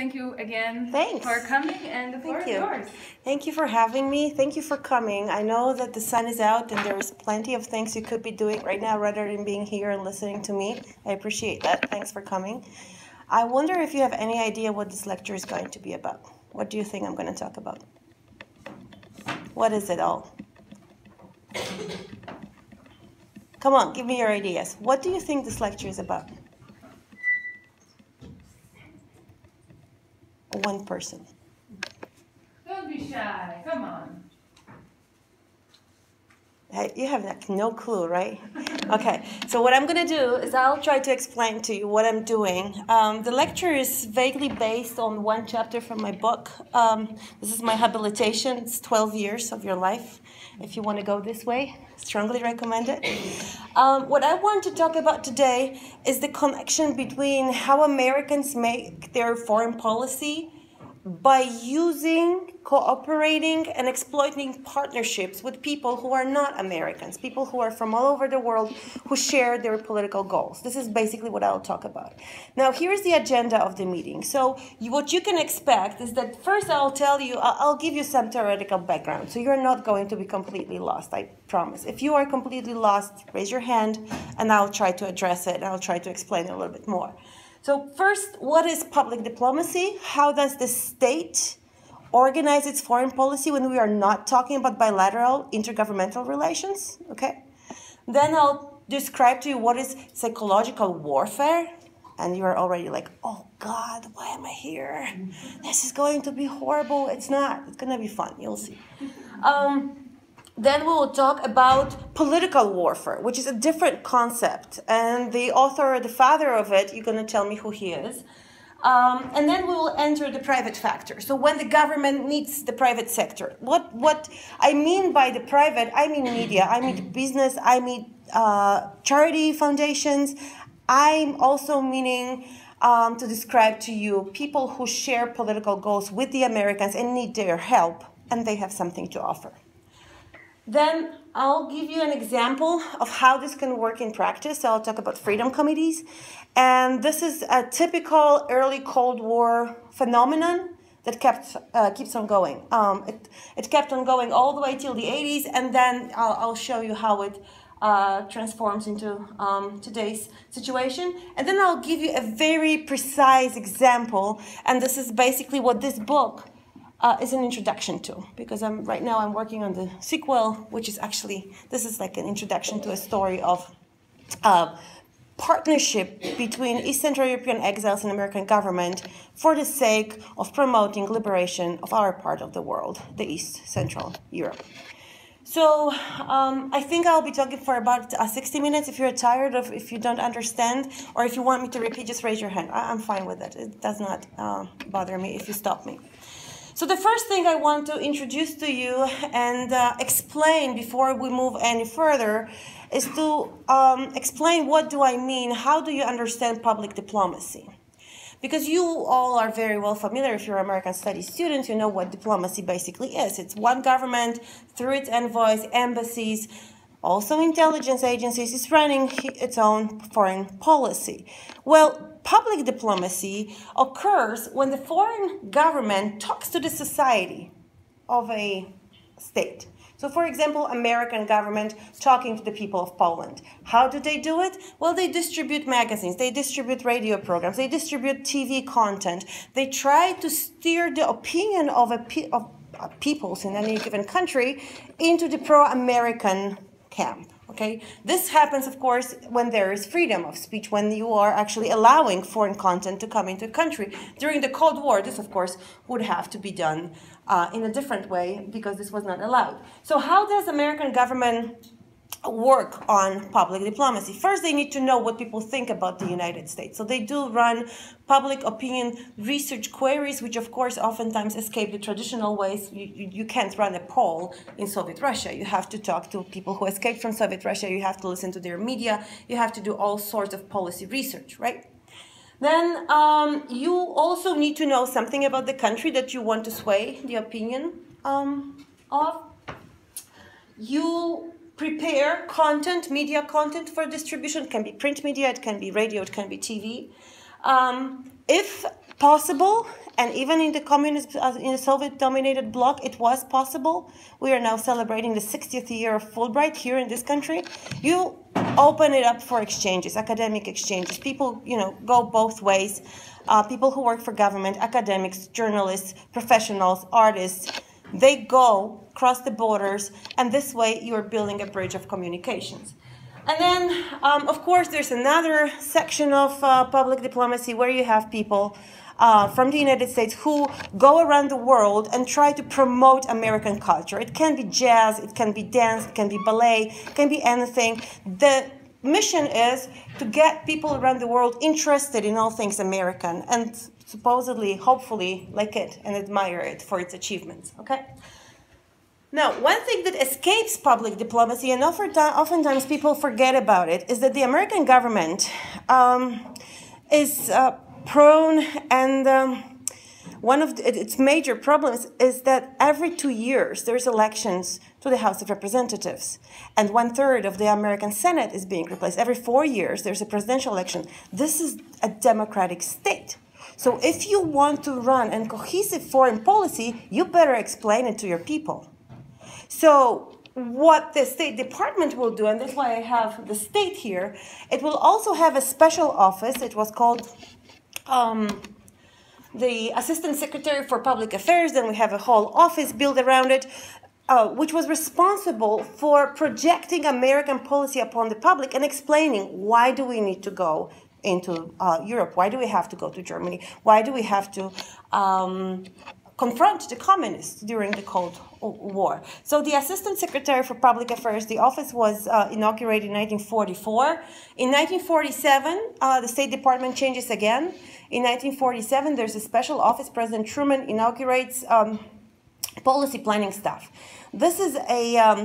thank you again Thanks. for coming, and the floor Thank is you. yours. Thank you for having me. Thank you for coming. I know that the sun is out and there's plenty of things you could be doing right now rather than being here and listening to me. I appreciate that. Thanks for coming. I wonder if you have any idea what this lecture is going to be about. What do you think I'm going to talk about? What is it all? Come on, give me your ideas. What do you think this lecture is about? One person. Don't be shy. Come on. Hey, You have like no clue, right? Okay, so what I'm gonna do is I'll try to explain to you what I'm doing. Um, the lecture is vaguely based on one chapter from my book. Um, this is my habilitation. It's 12 years of your life. If you want to go this way, strongly recommend it. Um, what I want to talk about today is the connection between how Americans make their foreign policy by using, cooperating, and exploiting partnerships with people who are not Americans, people who are from all over the world who share their political goals. This is basically what I'll talk about. Now, here's the agenda of the meeting. So, you, what you can expect is that first I'll tell you, I'll, I'll give you some theoretical background. So, you're not going to be completely lost, I promise. If you are completely lost, raise your hand and I'll try to address it and I'll try to explain a little bit more. So, first, what is public diplomacy? How does the state organize its foreign policy when we are not talking about bilateral intergovernmental relations? Okay. Then I'll describe to you what is psychological warfare. And you are already like, oh God, why am I here? This is going to be horrible. It's not. It's going to be fun. You'll see. Um, then we will talk about political warfare, which is a different concept. And the author, the father of it, you're going to tell me who he is. Um, and then we will enter the private factor. So when the government needs the private sector, what what I mean by the private, I mean media, I mean business, I mean uh, charity foundations. I'm also meaning um, to describe to you people who share political goals with the Americans and need their help, and they have something to offer. Then I'll give you an example of how this can work in practice. I'll talk about freedom committees. And this is a typical early Cold War phenomenon that kept uh, keeps on going. Um, it, it kept on going all the way till the 80s, and then I'll, I'll show you how it uh, transforms into um, today's situation. And then I'll give you a very precise example, and this is basically what this book uh, is an introduction to because I'm right now I'm working on the sequel, which is actually this is like an introduction to a story of uh, partnership between East Central European exiles and American government for the sake of promoting liberation of our part of the world, the East Central Europe. So um, I think I'll be talking for about uh, 60 minutes. If you're tired of, if you don't understand, or if you want me to repeat, just raise your hand. I, am fine with it. It does not uh, bother me if you stop me. So the first thing I want to introduce to you and uh, explain before we move any further is to um, explain what do I mean, how do you understand public diplomacy? Because you all are very well familiar, if you're American studies students, you know what diplomacy basically is. It's one government through its envoys, embassies, also intelligence agencies, is running its own foreign policy. Well, public diplomacy occurs when the foreign government talks to the society of a state. So, for example, American government talking to the people of Poland. How do they do it? Well, they distribute magazines, they distribute radio programs, they distribute TV content. They try to steer the opinion of a pe- of uh, peoples in any given country into the pro-American camp. Okay, this happens, of course, when there is freedom of speech, when you are actually allowing foreign content to come into a country. During the Cold War, this, of course, would have to be done uh, in a different way because this was not allowed. So, how does American government work on public diplomacy. First, they need to know what people think about the United States. So they do run public opinion research queries, which of course oftentimes escape the traditional ways. You, you, can't run a poll in Soviet Russia. You have to talk to people who escaped from Soviet Russia. You have to listen to their media. You have to do all sorts of policy research, right? Then um, you also need to know something about the country that you want to sway the opinion um, of. You prepare content, media content for distribution. It can be print media, it can be radio, it can be TV. Um, if possible, and even in the communist, uh, in the Soviet-dominated bloc, it was possible. We are now celebrating the 60th year of Fulbright here in this country. You open it up for exchanges, academic exchanges. People, you know, go both ways. Uh, people who work for government, academics, journalists, professionals, artists, they go across the borders, and this way you are building a bridge of communications. And then, um, of course, there's another section of uh, public diplomacy where you have people uh, from the United States who go around the world and try to promote American culture. It can be jazz, it can be dance, it can be ballet, it can be anything. The mission is to get people around the world interested in all things American and supposedly, hopefully, like it and admire it for its achievements. Okay? Now, one thing that escapes public diplomacy, and oftentimes people forget about it, is that the American government um, is uh, prone, and um, one of the, its major problems is that every two years there's elections to the House of Representatives, and one third of the American Senate is being replaced. Every four years there's a presidential election. This is a democratic state. So if you want to run a cohesive foreign policy, you better explain it to your people. So what the State Department will do, and that's why I have the state here, it will also have a special office. It was called um, the Assistant Secretary for Public Affairs. Then we have a whole office built around it. Uh, which was responsible for projecting American policy upon the public and explaining why do we need to go into uh, Europe? Why do we have to go to Germany? Why do we have to um, confront the communists during the Cold War. So the Assistant Secretary for Public Affairs, the office was uh, inaugurated in 1944. In 1947, uh, the State Department changes again. In 1947, there's a special office. President Truman inaugurates um, policy planning staff. This is a um,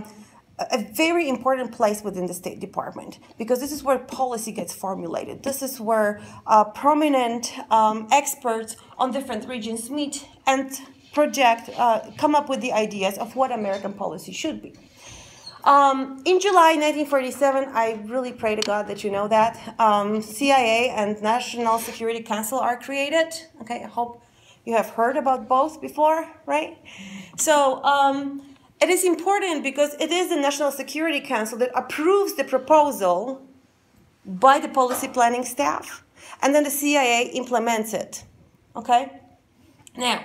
a very important place within the State Department because this is where policy gets formulated. This is where uh, prominent um, experts on different regions meet and project, uh, come up with the ideas of what American policy should be. Um, in July 1947, I really pray to God that you know that um, CIA and National Security Council are created. Okay, I hope you have heard about both before, right? So. Um, it is important because it is the National Security Council that approves the proposal by the policy planning staff, and then the CIA implements it. Okay? Now,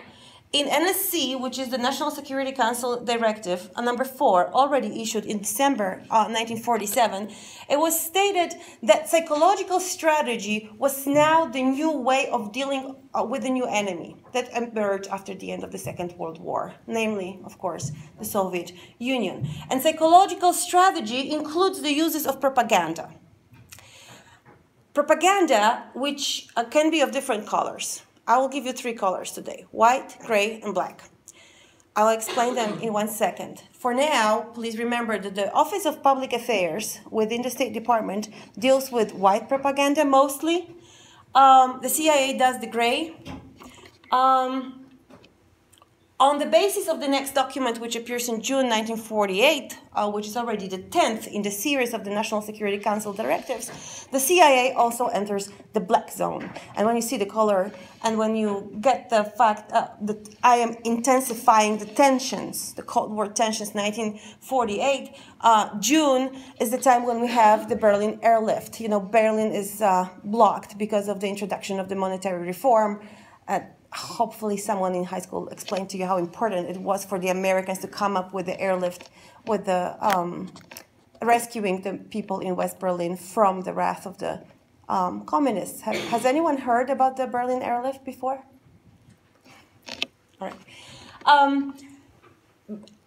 in NSC, which is the National Security Council Directive, number four, already issued in December uh, 1947, it was stated that psychological strategy was now the new way of dealing uh, with the new enemy that emerged after the end of the Second World War, namely, of course, the Soviet Union. And psychological strategy includes the uses of propaganda. Propaganda, which uh, can be of different colors I will give you three colors today, white, gray, and black. I'll explain them in one second. For now, please remember that the Office of Public Affairs within the State Department deals with white propaganda mostly. Um, the CIA does the gray. Um, on the basis of the next document, which appears in June 1948, uh, which is already the 10th in the series of the National Security Council directives, the CIA also enters the black zone. And when you see the color, and when you get the fact uh, that I am intensifying the tensions, the Cold War tensions, 1948, uh, June is the time when we have the Berlin airlift. You know, Berlin is uh, blocked because of the introduction of the monetary reform hopefully someone in high school explained to you how important it was for the Americans to come up with the airlift, with the um, rescuing the people in West Berlin from the wrath of the um, communists. Have, has anyone heard about the Berlin airlift before? All right. Um,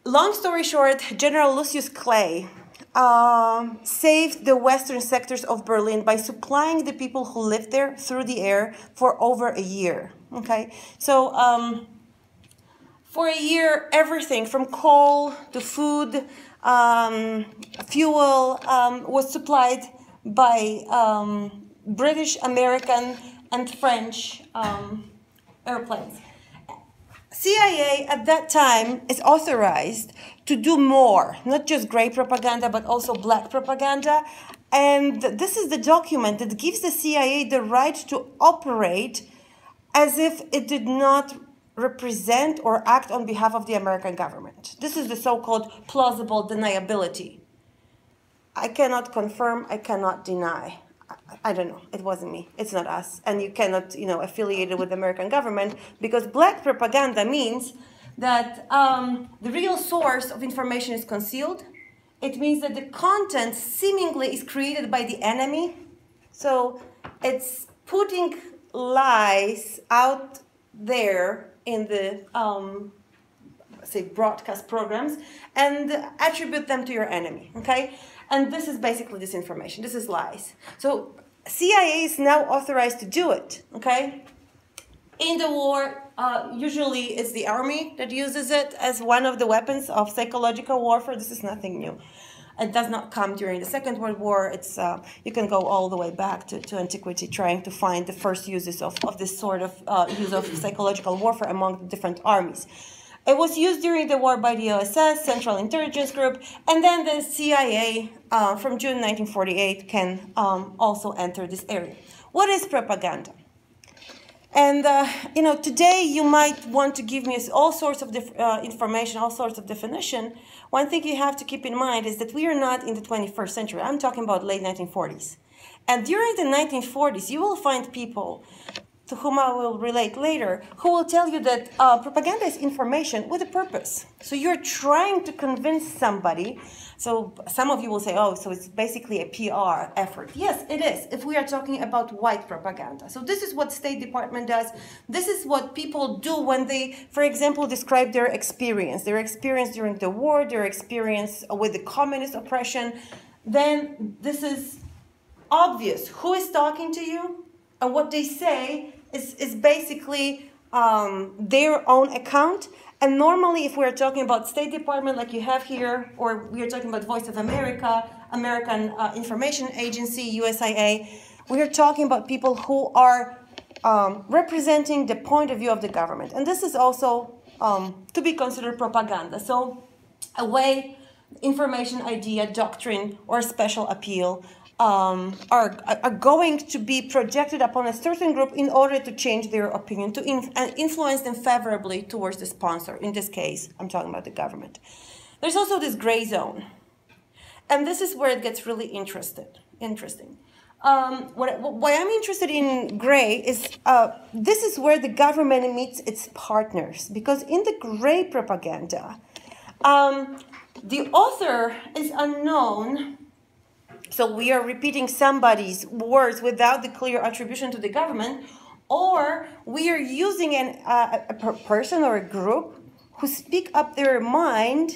long story short, General Lucius Clay um, saved the western sectors of Berlin by supplying the people who lived there through the air for over a year. Okay, so um, for a year, everything from coal to food, um, fuel um, was supplied by um, British, American, and French um, airplanes. CIA at that time is authorized to do more, not just gray propaganda, but also black propaganda. And this is the document that gives the CIA the right to operate as if it did not represent or act on behalf of the American government. This is the so called plausible deniability. I cannot confirm, I cannot deny. I, don't know. It wasn't me. It's not us. And you cannot, you know, affiliate it with the American government because black propaganda means that um, the real source of information is concealed. It means that the content seemingly is created by the enemy. So it's putting lies out there in the um, say broadcast programs and attribute them to your enemy okay? And this is basically disinformation. This is lies. So cia is now authorized to do it okay? In the war uh, usually it's the army that uses it as one of the weapons of psychological warfare. This is nothing new it does not come during the Second World War. It's uh, you can go all the way back to, to antiquity, trying to find the first uses of, of this sort of uh, use of psychological warfare among the different armies. It was used during the war by the OSS, Central Intelligence Group, and then the CIA uh, from June 1948 can um, also enter this area. What is propaganda? And uh, you know, today you might want to give me all sorts of uh, information, all sorts of definition. One thing you have to keep in mind is that we are not in the 21st century. I'm talking about late 1940s. And during the 1940s, you will find people to whom I will relate later, who will tell you that uh, propaganda is information with a purpose. So you're trying to convince somebody. So some of you will say, oh, so it's basically a PR effort. Yes, it is, if we are talking about white propaganda. So this is what State Department does. This is what people do when they, for example, describe their experience, their experience during the war, their experience with the communist oppression. Then this is obvious. Who is talking to you? and what they say is, is basically um, their own account. And normally, if we're talking about State Department, like you have here, or we are talking about Voice of America, American uh, Information Agency, USIA, we are talking about people who are um, representing the point of view of the government. And this is also um, to be considered propaganda. So, a way, information idea, doctrine, or special appeal um, are, are going to be projected upon a certain group in order to change their opinion, to in, and influence them favorably towards the sponsor. In this case, I'm talking about the government. There's also this gray zone. And this is where it gets really interested, interesting. Um, what, why I'm interested in gray is uh, this is where the government meets its partners. Because in the gray propaganda, um, the author is unknown so we are repeating somebody's words without the clear attribution to the government, or we are using an, uh, a person or a group who speak up their mind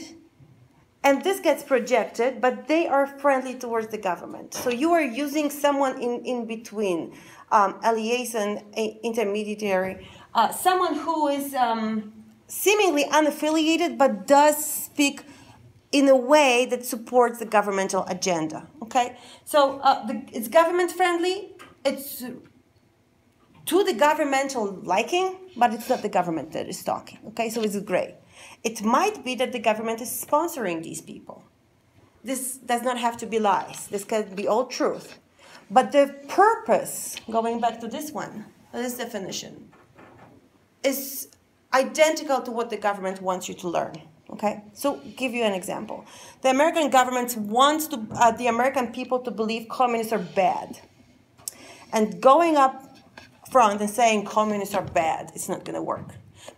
and this gets projected, but they are friendly towards the government. So you are using someone in, in between, um, a liaison, a intermediary, uh, someone who is um, seemingly unaffiliated but does speak in a way that supports the governmental agenda. Okay, so uh, the, it's government friendly. It's to the governmental liking, but it's not the government that is talking. Okay, so it's gray. It might be that the government is sponsoring these people. This does not have to be lies. This can be all truth. But the purpose, going back to this one, this definition, is identical to what the government wants you to learn. Okay, so give you an example. The American government wants to, uh, the American people to believe communists are bad. And going up front and saying communists are bad, it's not going to work.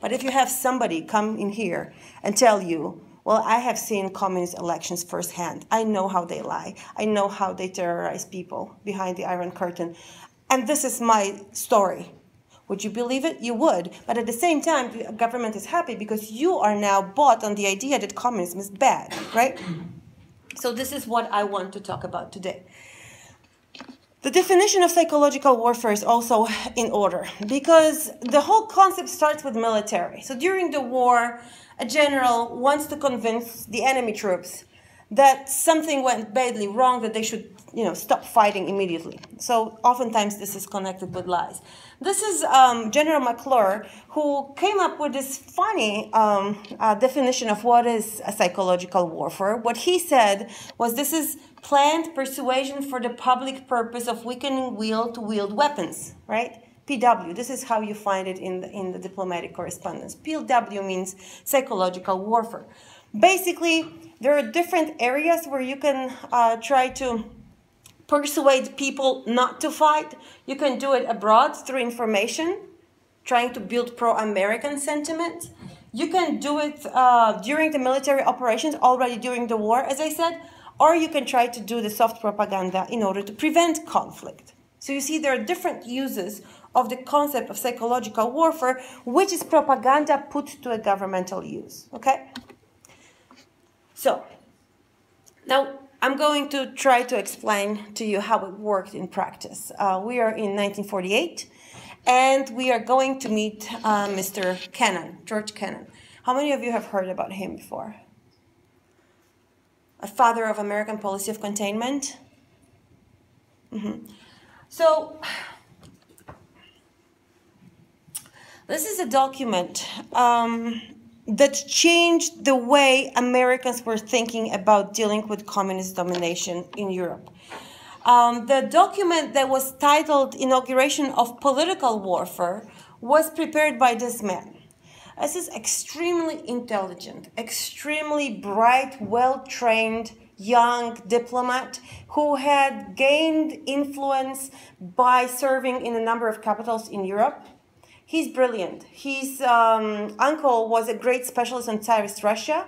But if you have somebody come in here and tell you, well, I have seen communist elections firsthand. I know how they lie. I know how they terrorize people behind the Iron Curtain. And this is my story. Would you believe it? You would. But at the same time, the government is happy because you are now bought on the idea that communism is bad, right? So this is what I want to talk about today. The definition of psychological warfare is also in order because the whole concept starts with military. So during the war, a general wants to convince the enemy troops that something went badly wrong, that they should you know, stop fighting immediately. So oftentimes this is connected with lies. This is um, General McClure who came up with this funny um, uh, definition of what is a psychological warfare. What he said was this is planned persuasion for the public purpose of weakening will to wield weapons, right? PW. This is how you find it in the, in the diplomatic correspondence. PW means psychological warfare. Basically, there are different areas where you can uh, try to persuade people not to fight. You can do it abroad through information, trying to build pro American sentiment. You can do it uh, during the military operations, already during the war, as I said, or you can try to do the soft propaganda in order to prevent conflict. So you see, there are different uses of the concept of psychological warfare, which is propaganda put to a governmental use. Okay? So, now I'm going to try to explain to you how it worked in practice. Uh, we are in 1948, and we are going to meet uh, Mr. Kennan, George Kennan. How many of you have heard about him before? A father of American policy of containment. Mm-hmm. So, this is a document um, that changed the way Americans were thinking about dealing with communist domination in Europe. Um, the document that was titled Inauguration of Political Warfare was prepared by this man. This is extremely intelligent, extremely bright, well trained young diplomat who had gained influence by serving in a number of capitals in Europe He's brilliant. His um, uncle was a great specialist on Tsarist Russia.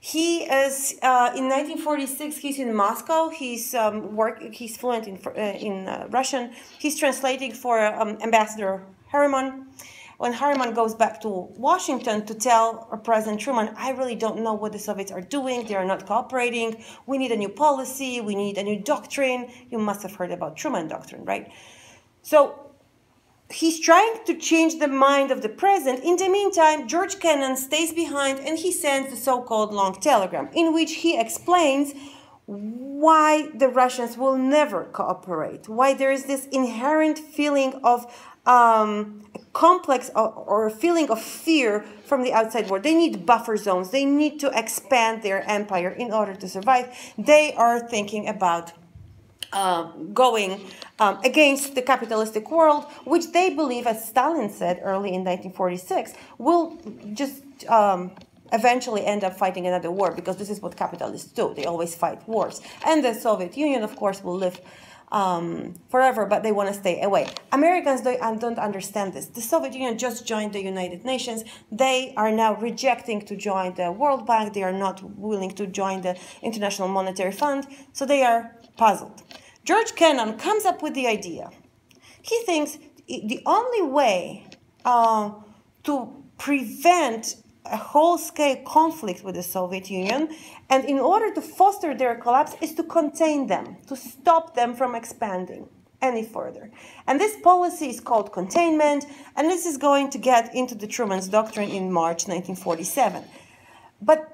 He is uh, in 1946. He's in Moscow. He's um, work. He's fluent in uh, in uh, Russian. He's translating for um, Ambassador Harriman. When Harriman goes back to Washington to tell President Truman, I really don't know what the Soviets are doing. They are not cooperating. We need a new policy. We need a new doctrine. You must have heard about Truman Doctrine, right? So he's trying to change the mind of the president. In the meantime, George Kennan stays behind and he sends the so called long telegram, in which he explains why the Russians will never cooperate, why there is this inherent feeling of um, complex or, or feeling of fear from the outside world. They need buffer zones, they need to expand their empire in order to survive. They are thinking about uh, going um, against the capitalistic world, which they believe, as Stalin said early in 1946, will just um, eventually end up fighting another war because this is what capitalists do. They always fight wars. And the Soviet Union, of course, will live um, forever, but they want to stay away. Americans don't, don't understand this. The Soviet Union just joined the United Nations. They are now rejecting to join the World Bank. They are not willing to join the International Monetary Fund. So they are puzzled. George Kennan comes up with the idea. He thinks the only way uh, to prevent a whole scale conflict with the Soviet Union, and in order to foster their collapse, is to contain them, to stop them from expanding any further. And this policy is called containment, and this is going to get into the Truman's Doctrine in March 1947. But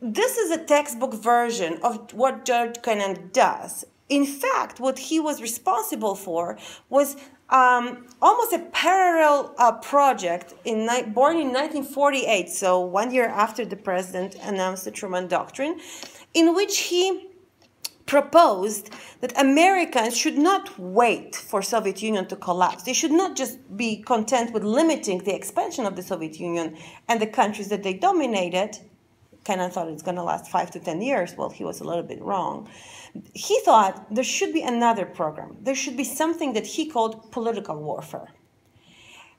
this is a textbook version of what George Kennan does. In fact, what he was responsible for was um, almost a parallel uh, project in born in 1948, so one year after the president announced the Truman Doctrine, in which he proposed that Americans should not wait for Soviet Union to collapse. They should not just be content with limiting the expansion of the Soviet Union and the countries that they dominated. Kennan thought it's going to last five to ten years. Well, he was a little bit wrong he thought there should be another program. There should be something that he called political warfare.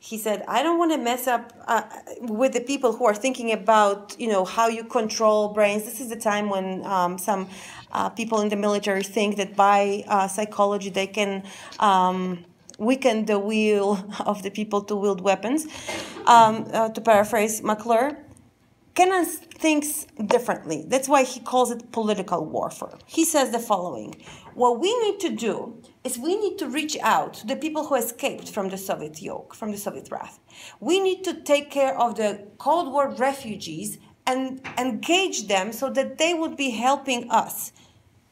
He said, I don't want to mess up uh, with the people who are thinking about, you know, how you control brains. This is the time when um, some uh, people in the military think that by uh, psychology they can um, weaken the will of the people to wield weapons. Um, uh, to paraphrase McClure, Kennan thinks differently. That's why he calls it political warfare. He says the following What we need to do is we need to reach out to the people who escaped from the Soviet yoke, from the Soviet wrath. We need to take care of the Cold War refugees and engage them so that they would be helping us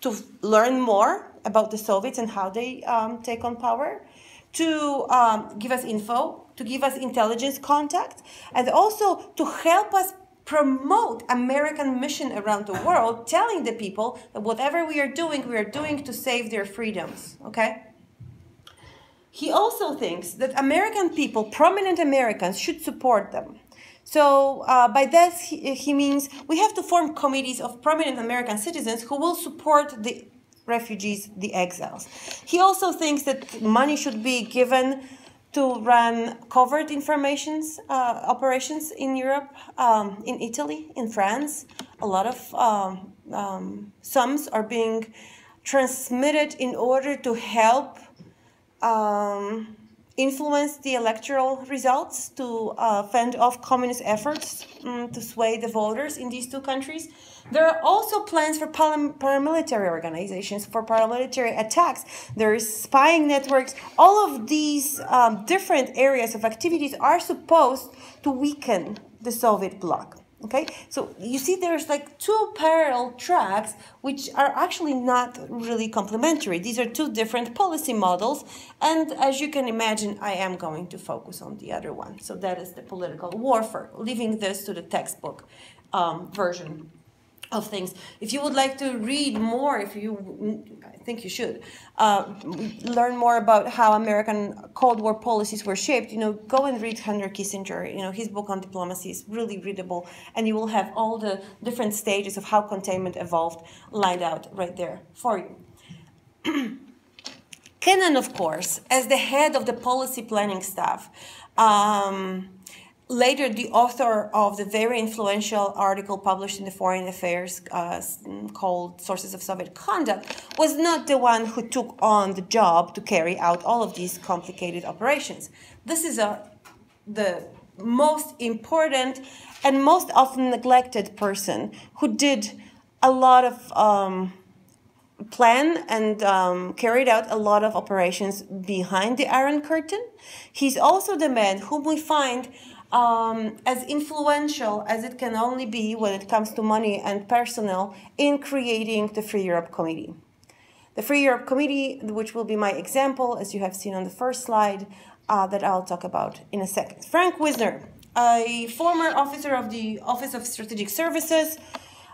to learn more about the Soviets and how they um, take on power, to um, give us info, to give us intelligence contact, and also to help us promote American mission around the world, telling the people that whatever we are doing, we are doing to save their freedoms. Okay? he also thinks that American people, prominent Americans, should support them. So uh, by this, he, he means we have to form committees of prominent American citizens who will support the refugees, the exiles. He also thinks that money should be given to run covert informations uh, operations in Europe, um, in Italy, in France. A lot of um, um, sums are being transmitted in order to help um, influence the electoral results, to uh, fend off communist efforts um, to sway the voters in these two countries. There are also plans for paramilitary organizations, for paramilitary attacks. There is spying networks. All of these um, different areas of activities are supposed to weaken the Soviet bloc. Okay, so you see there's like two parallel tracks which are actually not really complementary. These are two different policy models, and as you can imagine, I am going to focus on the other one. So that is the political warfare, leaving this to the textbook um, version of things. If you would like to read more, if you, I think you should, uh, learn more about how American Cold War policies were shaped, you know, go and read Henry Kissinger. You know, his book on diplomacy is really readable, and you will have all the different stages of how containment evolved lined out right there for you. Kennan, of course, as the head of the policy planning staff, um, later the author of the very influential article published in the Foreign Affairs uh, called Sources of Soviet Conduct was not the one who took on the job to carry out all of these complicated operations. This is a, the most important and most often neglected person who did a lot of um, plan and um, carried out a lot of operations behind the Iron Curtain. He's also the man whom we find um, as influential as it can only be when it comes to money and personnel in creating the Free Europe Committee. The Free Europe Committee, which will be my example, as you have seen on the first slide, uh, that I'll talk about in a second. Frank Wisner, a former officer of the Office of Strategic Services,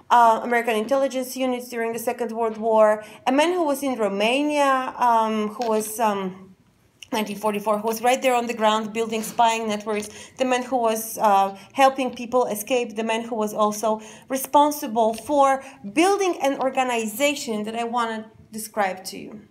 uh, American intelligence units during the Second World War, a man who was in Romania, um, who was um, 1944, who was right there on the ground building spying networks, the man who was uh, helping people escape, the man who was also responsible for building an organization that I want to describe to you.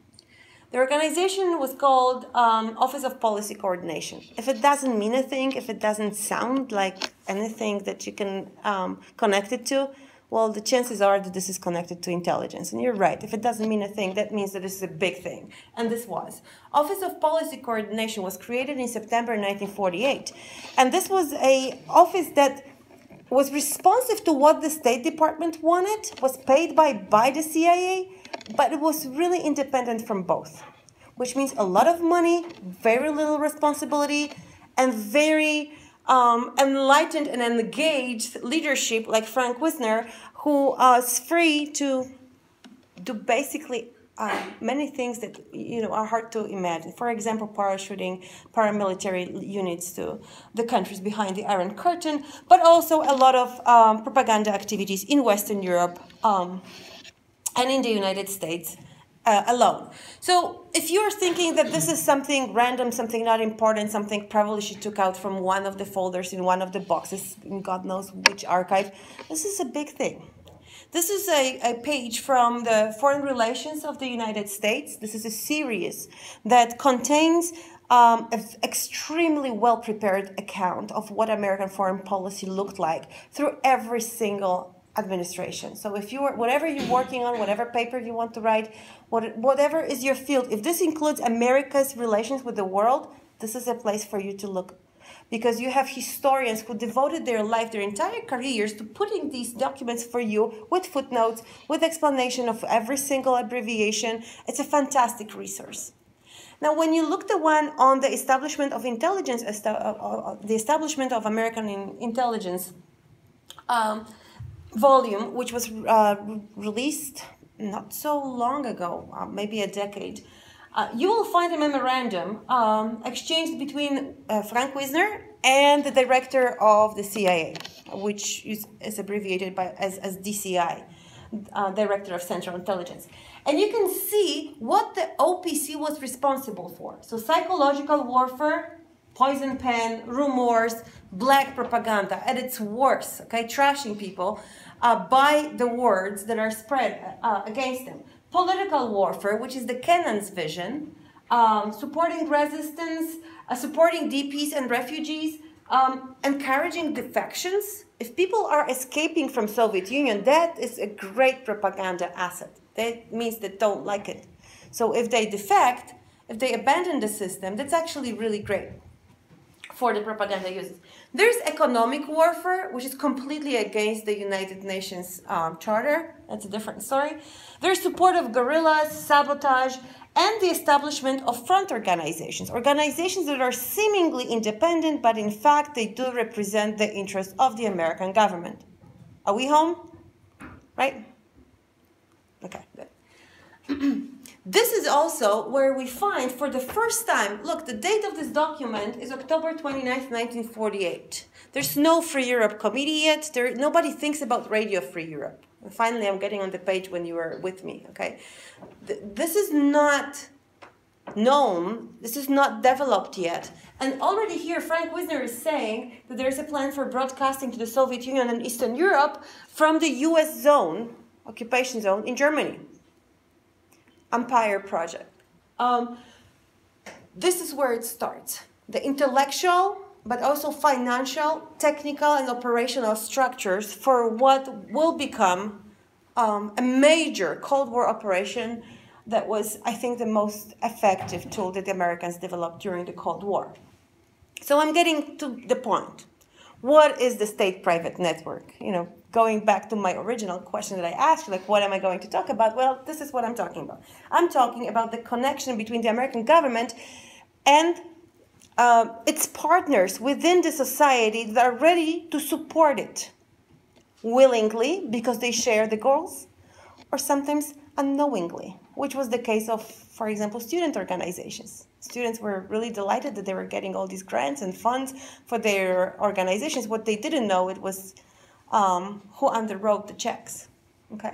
The organization was called um, Office of Policy Coordination. If it doesn't mean a thing, if it doesn't sound like anything that you can um, connect it to, well, the chances are that this is connected to intelligence. And you're right. If it doesn't mean a thing, that means that this is a big thing. And this was. Office of Policy Coordination was created in September 1948. And this was a office that was responsive to what the State Department wanted, was paid by, by the CIA, but it was really independent from both, which means a lot of money, very little responsibility, and very um, enlightened and engaged leadership like Frank Wisner, who is free to do basically uh, many things that you know are hard to imagine. For example, parachuting paramilitary units to the countries behind the Iron Curtain, but also a lot of um, propaganda activities in Western Europe um, and in the United States uh, alone. So if you're thinking that this is something random, something not important, something probably she took out from one of the folders in one of the boxes in God knows which archive, this is a big thing. This is a, a page from the Foreign Relations of the United States. This is a series that contains um, an extremely well prepared account of what American foreign policy looked like through every single administration. So if you are whatever you're working on, whatever paper you want to write, what, whatever is your field, if this includes America's relations with the world, this is a place for you to look. Because you have historians who devoted their life, their entire careers to putting these documents for you with footnotes, with explanation of every single abbreviation. It's a fantastic resource. Now, when you look the one on the establishment of intelligence, uh, uh, the establishment of American intelligence, um, volume, which was uh, released not so long ago, uh, maybe a decade, uh, you will find a memorandum um, exchanged between uh, Frank Wisner and the director of the CIA, which is, is abbreviated by, as, as DCI. uh, Director of Central Intelligence. And you can see what the OPC was responsible for. So psychological warfare, poison pen, rumors, black propaganda at its worst, okay, trashing people uh, by the words that are spread uh, against them. Political warfare, which is the Kennan's vision, um, supporting resistance, uh, supporting DPs and refugees, um, encouraging defections. If people are escaping from Soviet Union, that is a great propaganda asset. That means they don't like it. So if they defect, if they abandon the system, that's actually really great for the propaganda uses. There's economic warfare, which is completely against the United Nations um, Charter. That's a different story. There's support of guerrillas, sabotage, and the establishment of front organizations, organizations that are seemingly independent, but in fact they do represent the interests of the American government. Are we home? Right? Okay, good. this is also where we find for the first time, look, the date of this document is October 29th, 1948. There's no Free Europe committee yet. There, nobody thinks about Radio Free Europe. And finally, I'm getting on the page when you were with me, okay? This is not known, this is not developed yet. And already here, Frank Wisner is saying that there's a plan for broadcasting to the Soviet Union and Eastern Europe from the US zone, occupation zone, in Germany. Empire Project. Um, this is where it starts. The intellectual, but also financial, technical, and operational structures for what will become um, a major Cold War operation that was, I think, the most effective tool that the Americans developed during the Cold War. So I'm getting to the point. What is the state-private network? You know, going back to my original question that I asked, like, what am I going to talk about? Well, this is what I'm talking about. I'm talking about the connection between the American government and uh, its partners within the society that are ready to support it willingly because they share the goals, or sometimes unknowingly, which was the case of, for example, student organizations. Students were really delighted that they were getting all these grants and funds for their organizations. What they didn't know it was um, who underwrote the checks. Okay,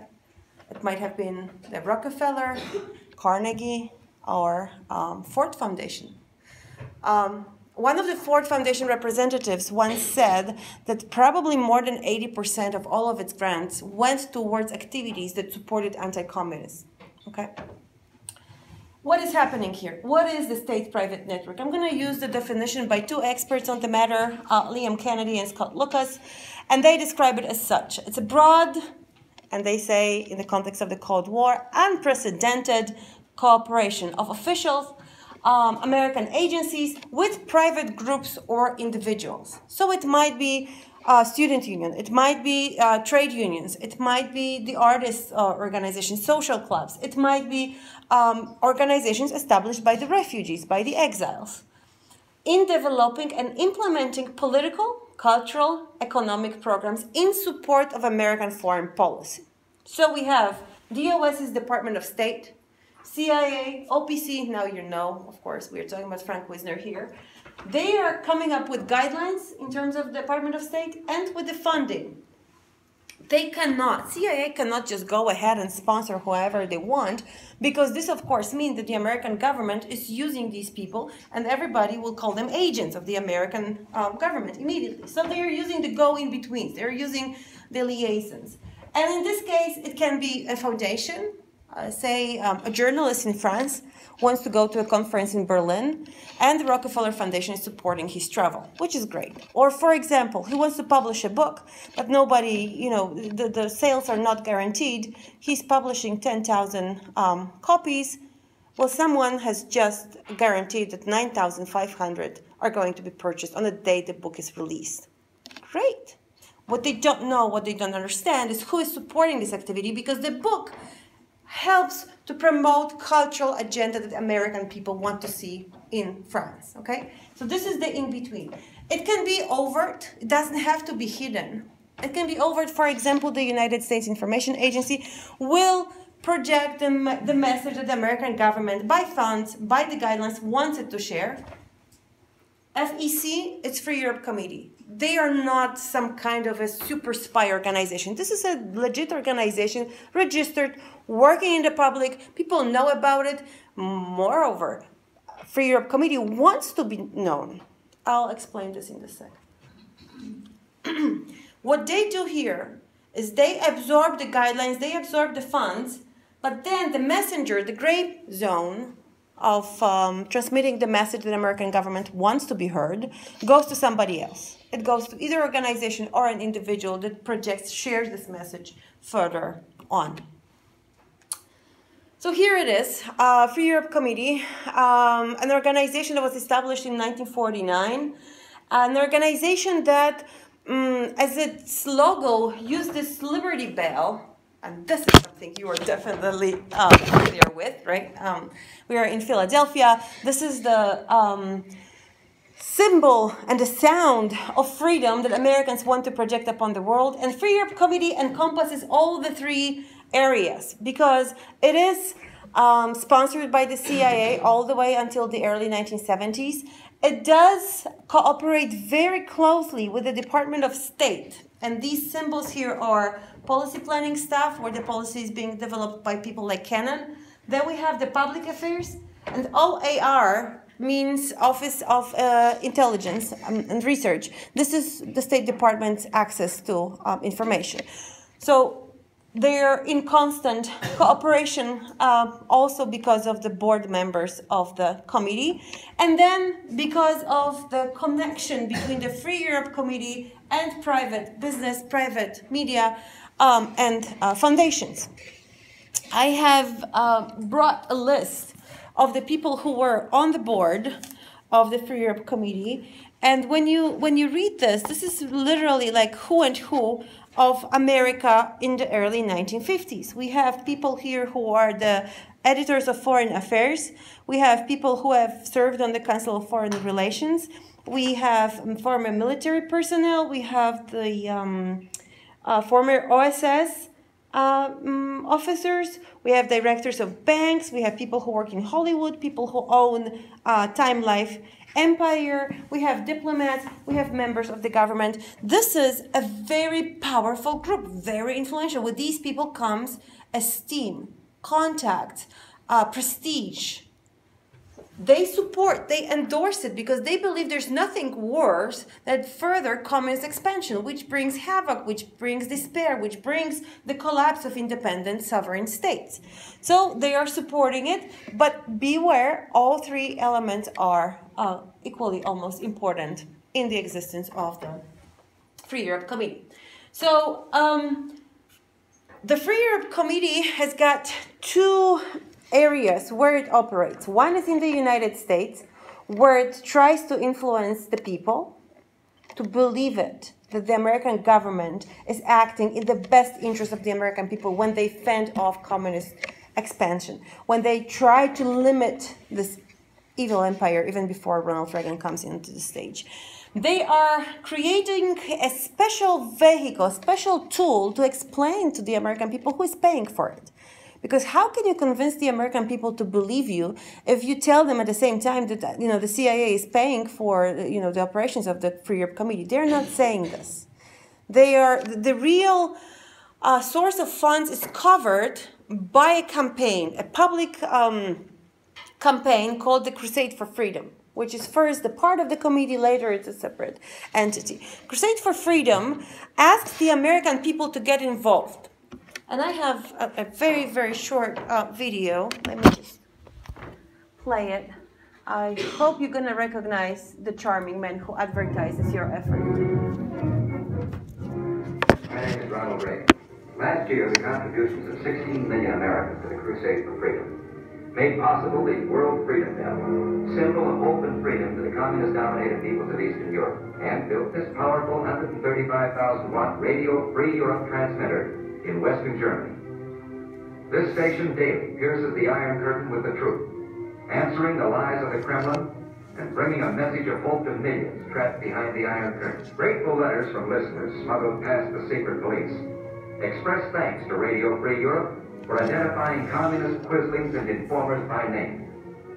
it might have been the Rockefeller, Carnegie, or um, Ford Foundation. Um, one of the Ford Foundation representatives once said that probably more than 80% of all of its grants went towards activities that supported anti-communists. Okay? What is happening here? What is the state-private network? I'm going to use the definition by two experts on the matter, uh, Liam Kennedy and Scott Lucas, and they describe it as such. It's a broad, and they say in the context of the Cold War, unprecedented cooperation of officials um, American agencies with private groups or individuals. So it might be a student union, it might be uh, trade unions, it might be the artists uh, organizations, social clubs, it might be um, organizations established by the refugees, by the exiles, in developing and implementing political, cultural, economic programs in support of American foreign policy. So we have DOS's Department of State, CIA, OPC, now you know, of course, we're talking about Frank Wisner here. They are coming up with guidelines in terms of Department of State and with the funding. They cannot, CIA cannot just go ahead and sponsor whoever they want, because this, of course, means that the American government is using these people, and everybody will call them agents of the American um, government immediately. So they are using the go in betweens, they're using the liaisons. And in this case, it can be a foundation, uh, say um, a journalist in France wants to go to a conference in Berlin and the Rockefeller Foundation is supporting his travel, which is great. Or for example, he wants to publish a book, but nobody, you know, the, the sales are not guaranteed. He's publishing 10,000 um, copies. Well, someone has just guaranteed that 9,500 are going to be purchased on the day the book is released. Great. What they don't know, what they don't understand is who is supporting this activity because the book helps to promote cultural agenda that American people want to see in France, okay? So this is the in-between. It can be overt, it doesn't have to be hidden. It can be overt, for example, the United States Information Agency will project the, the message that the American government, by funds, by the guidelines, wants it to share. FEC, it's Free Europe Committee. they are not some kind of a super spy organization. This is a legit organization, registered, working in the public. People know about it. Moreover, Free Europe Committee wants to be known. I'll explain this in a sec. what they do here is they absorb the guidelines, they absorb the funds, but then the messenger, the gray zone of um, transmitting the message that the American government wants to be heard, goes to somebody else. It goes to either organization or an individual that projects, shares this message further on. So here it is, uh, Free Europe Committee, um, an organization that was established in 1949, an organization that, um, as its logo, used this Liberty Bell, and this is something you are definitely uh, familiar with, right? Um, we are in Philadelphia. This is the um, symbol and the sound of freedom that Americans want to project upon the world. And Free Europe Committee encompasses all the three areas because it is um, sponsored by the CIA all the way until the early 1970s. It does cooperate very closely with the Department of State. And these symbols here are policy planning staff, where the policy is being developed by people like Kennan. Then we have the public affairs, and OAR means Office of uh, Intelligence and Research. This is the State Department's access to um, information. So they're in constant cooperation uh, also because of the board members of the committee and then because of the connection between the free europe committee and private business private media um, and uh, foundations. I have uh, brought a list of the people who were on the board of the free europe committee and when you when you read this this is literally like who and who of America in the early 1950s. We have people here who are the editors of foreign affairs. We have people who have served on the Council of Foreign Relations. We have former military personnel. We have the um, uh, former OSS um, officers. We have directors of banks. We have people who work in Hollywood, people who own uh, Time Life empire, we have diplomats, we have members of the government. This is a very powerful group, very influential. With these people comes esteem, contact, uh, prestige. They support, they endorse it because they believe there's nothing worse than further communist expansion, which brings havoc, which brings despair, which brings the collapse of independent sovereign states. So they are supporting it, but beware, all three elements are uh, equally almost important in the existence of the Free Europe Committee. So um, the Free Europe Committee has got two areas where it operates. One is in the United States, where it tries to influence the people to believe it that the American government is acting in the best interest of the American people when they fend off communist expansion, when they try to limit this evil empire even before Ronald Reagan comes into the stage. They are creating a special vehicle, a special tool to explain to the American people who is paying for it. Because how can you convince the American people to believe you if you tell them at the same time that you know the CIA is paying for you know the operations of the Free Europe Committee? They're not saying this. They are the real uh, source of funds is covered by a campaign, a public um, campaign called the Crusade for Freedom which is first the part of the committee, later it's a separate entity. Crusade for Freedom asks the American people to get involved. And I have a, a very, very short uh, video. Let me just play it. I hope you're going to recognize the charming man who advertises your effort. My name is Ronald Reagan. Last year, the contributions of 16 million Americans to the Crusade for Freedom made possible the World Freedom Bell, symbol of hope and freedom to the communist-dominated peoples of Eastern Europe, and built this powerful 135,000 watt radio Free Europe transmitter in Western Germany. This station daily pierces the Iron Curtain with the truth, answering the lies of the Kremlin and bringing a message of hope to millions trapped behind the Iron Curtain. Grateful letters from listeners smuggled past the secret police express thanks to Radio Free Europe for identifying communist quislings and informers by name.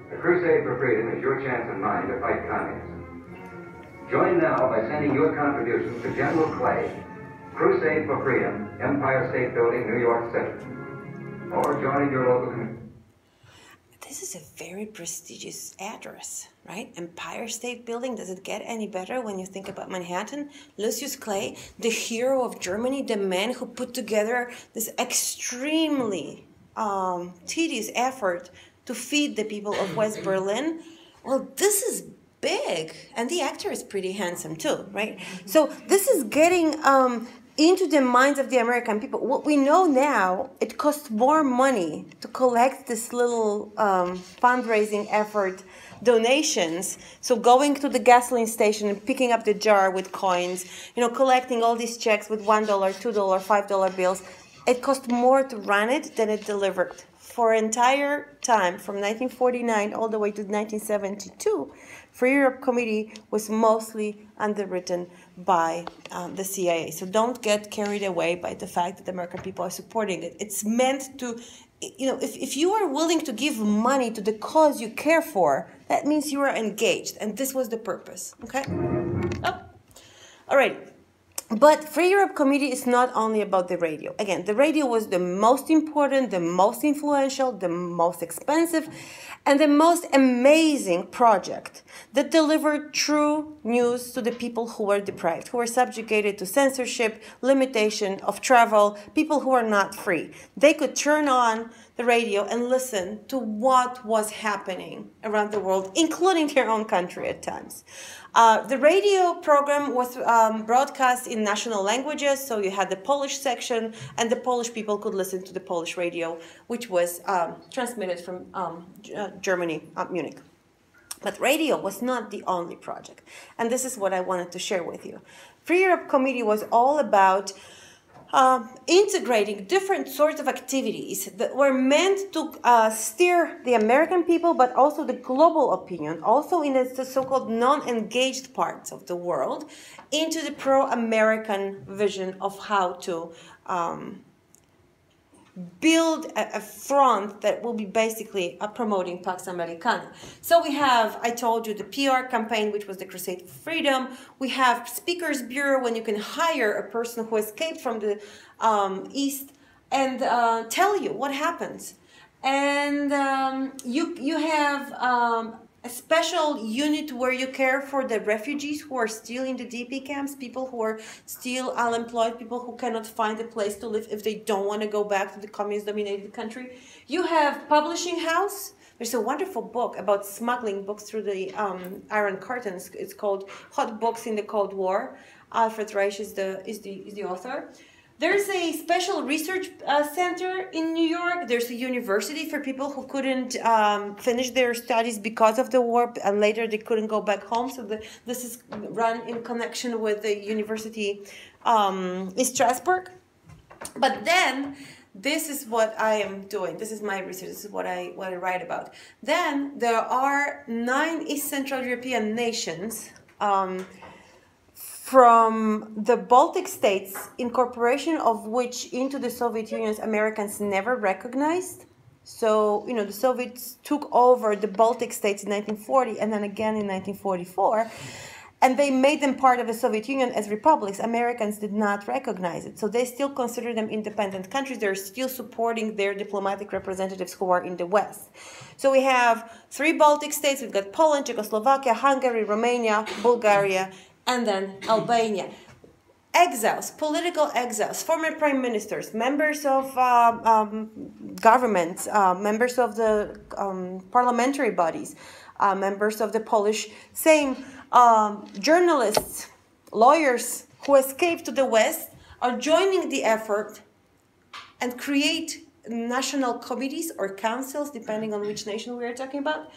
The Crusade for Freedom is your chance and mine to fight communism. Join now by sending your contributions to General Clay, Crusade for Freedom, Empire State Building, New York City. Or join your local community. This is a very prestigious address, right? Empire State Building. Does it get any better when you think about Manhattan? Lucius Clay, the hero of Germany, the man who put together this extremely um, tedious effort to feed the people of West Berlin. Well, this is big, and the actor is pretty handsome too, right? So this is getting um, into the minds of the American people. What we know now, it costs more money to collect this little um, fundraising effort donations. So going to the gasoline station and picking up the jar with coins, you know, collecting all these checks with $1, $2, $5 bills, it cost more to run it than it delivered. For entire time, from 1949 all the way to 1972, Free Europe Committee was mostly underwritten by um, the CIA. So don't get carried away by the fact that the American people are supporting it. It's meant to, you know, if, if you are willing to give money to the cause you care for, that means you are engaged. And this was the purpose, okay? Oh. All right. But Free Europe Committee is not only about the radio. Again, the radio was the most important, the most influential, the most expensive, and the most amazing project that delivered true news to the people who were deprived, who were subjugated to censorship, limitation of travel, people who were not free. They could turn on the radio and listen to what was happening around the world, including their own country at times. Uh, the radio program was um, broadcast in national languages, so you had the Polish section, and the Polish people could listen to the Polish radio, which was um, transmitted from um, uh, Germany, uh, Munich. But radio was not the only project, and this is what I wanted to share with you. Free Europe Committee was all about uh, integrating different sorts of activities that were meant to uh, steer the American people, but also the global opinion, also in the so-called non-engaged parts of the world, into the pro-American vision of how to um, build a, a, front that will be basically promoting Pax Americana. So we have, I told you, the PR campaign, which was the Crusade for Freedom. We have Speakers Bureau, when you can hire a person who escaped from the um, East and uh, tell you what happens. And um, you, you have um, a special unit where you care for the refugees who are still in the DP camps, people who are still unemployed, people who cannot find a place to live if they don't want to go back to the communist dominated country. You have publishing house. There's a wonderful book about smuggling books through the um, Iron Curtains. It's called Hot Books in the Cold War. Alfred Reisch is the, is the, is the author. There's a special research uh, center in New York. There's a university for people who couldn't um, finish their studies because of the war, and later they couldn't go back home. So the, this is run in connection with the university um, in Strasbourg. But then this is what I am doing. This is my research. This is what I what I write about. Then there are nine East Central European nations. Um, from the Baltic states, incorporation of which into the Soviet Union, Americans never recognized. So, you know, the Soviets took over the Baltic states in 1940 and then again in 1944, and they made them part of the Soviet Union as republics. Americans did not recognize it. So they still consider them independent countries. They're still supporting their diplomatic representatives who are in the West. So we have three Baltic states. We've got Poland, Czechoslovakia, Hungary, Romania, Bulgaria, and then Albania. Exiles, political exiles, former prime ministers, members of uh, um, governments, uh, members of the um, parliamentary bodies, uh, members of the Polish Sejm, um, journalists, lawyers who escaped to the West are joining the effort and create national committees or councils, depending on which nation we are talking about,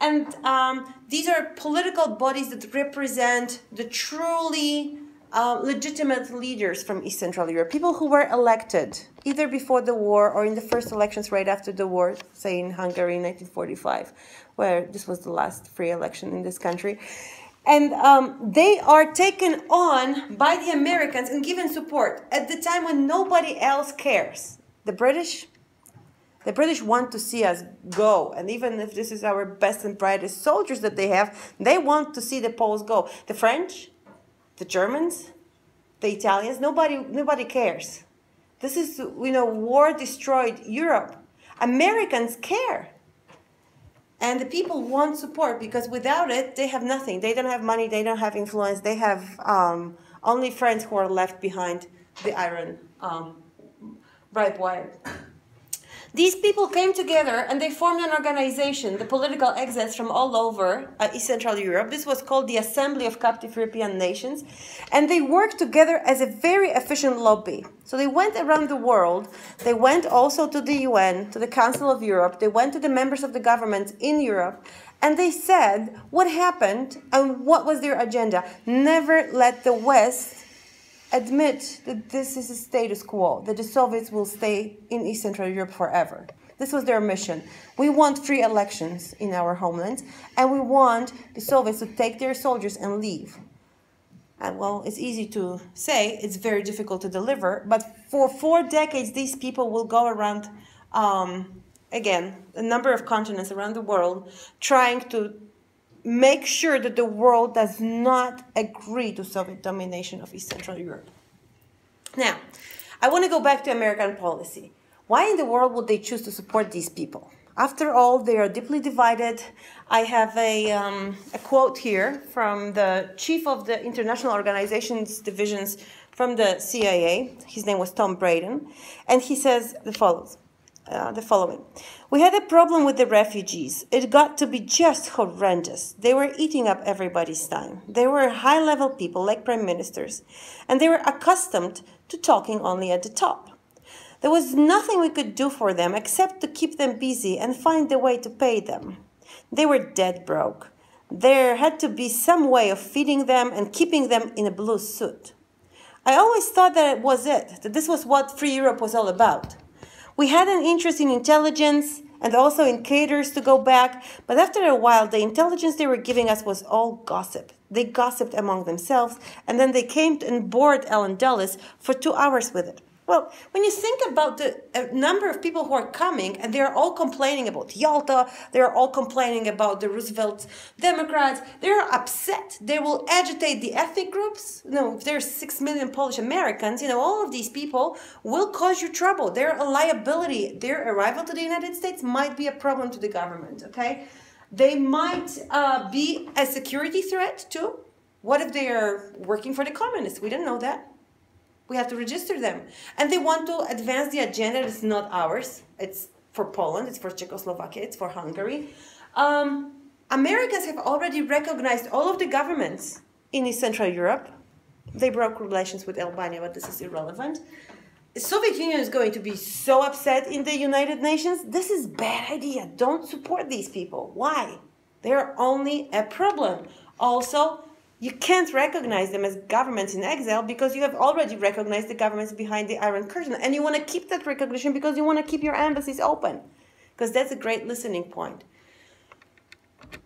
and um, these are political bodies that represent the truly uh, legitimate leaders from East Central Europe, people who were elected either before the war or in the first elections right after the war, say in Hungary in 1945, where this was the last free election in this country. And um, they are taken on by the Americans and given support at the time when nobody else cares. The British, The British want to see us go, and even if this is our best and brightest soldiers that they have, they want to see the Poles go. The French, the Germans, the Italians, nobody, nobody cares. This is, you know, war destroyed Europe. Americans care. And the people want support because without it, they have nothing. They don't have money, they don't have influence, they have um, only friends who are left behind the iron um, wire. These people came together and they formed an organization, the political exiles from all over uh, East Central Europe. This was called the Assembly of Captive European Nations. And they worked together as a very efficient lobby. So they went around the world. They went also to the UN, to the Council of Europe. They went to the members of the governments in Europe. And they said what happened and what was their agenda. Never let the West admit that this is a status quo, that the Soviets will stay in East Central Europe forever. This was their mission. We want free elections in our homelands, and we want the Soviets to take their soldiers and leave. And well, it's easy to say, it's very difficult to deliver, but for four decades, these people will go around, um, again, a number of continents around the world, trying to make sure that the world does not agree to Soviet domination of East Central Europe. Now, I want to go back to American policy. Why in the world would they choose to support these people? After all, they are deeply divided. I have a, um, a quote here from the chief of the international organizations divisions from the CIA. His name was Tom Braden. And he says the follows uh, the following. We had a problem with the refugees. It got to be just horrendous. They were eating up everybody's time. They were high level people like prime ministers, and they were accustomed to talking only at the top. There was nothing we could do for them except to keep them busy and find a way to pay them. They were dead broke. There had to be some way of feeding them and keeping them in a blue suit. I always thought that it was it, that this was what Free Europe was all about. We had an interest in intelligence and also in cadres to go back, but after a while, the intelligence they were giving us was all gossip. They gossiped among themselves, and then they came and bored Allen Dulles for two hours with it. Well, when you think about the number of people who are coming and they're all complaining about Yalta, they're all complaining about the Roosevelt Democrats, they're upset. They will agitate the ethnic groups. You know, if there's six million Polish Americans, you know, all of these people will cause you trouble. They're a liability. Their arrival to the United States might be a problem to the government, okay? They might uh, be a security threat too. What if they are working for the communists? We don't know that. We have to register them. And they want to advance the agenda It's not ours. It's for Poland, it's for Czechoslovakia, it's for Hungary. Um, Americans have already recognized all of the governments in East Central Europe. They broke relations with Albania, but this is irrelevant. The Soviet Union is going to be so upset in the United Nations. This is bad idea. Don't support these people. Why? They're only a problem. Also, you can't recognize them as governments in exile because you have already recognized the governments behind the Iron Curtain. And you want to keep that recognition because you want to keep your embassies open. Because that's a great listening point.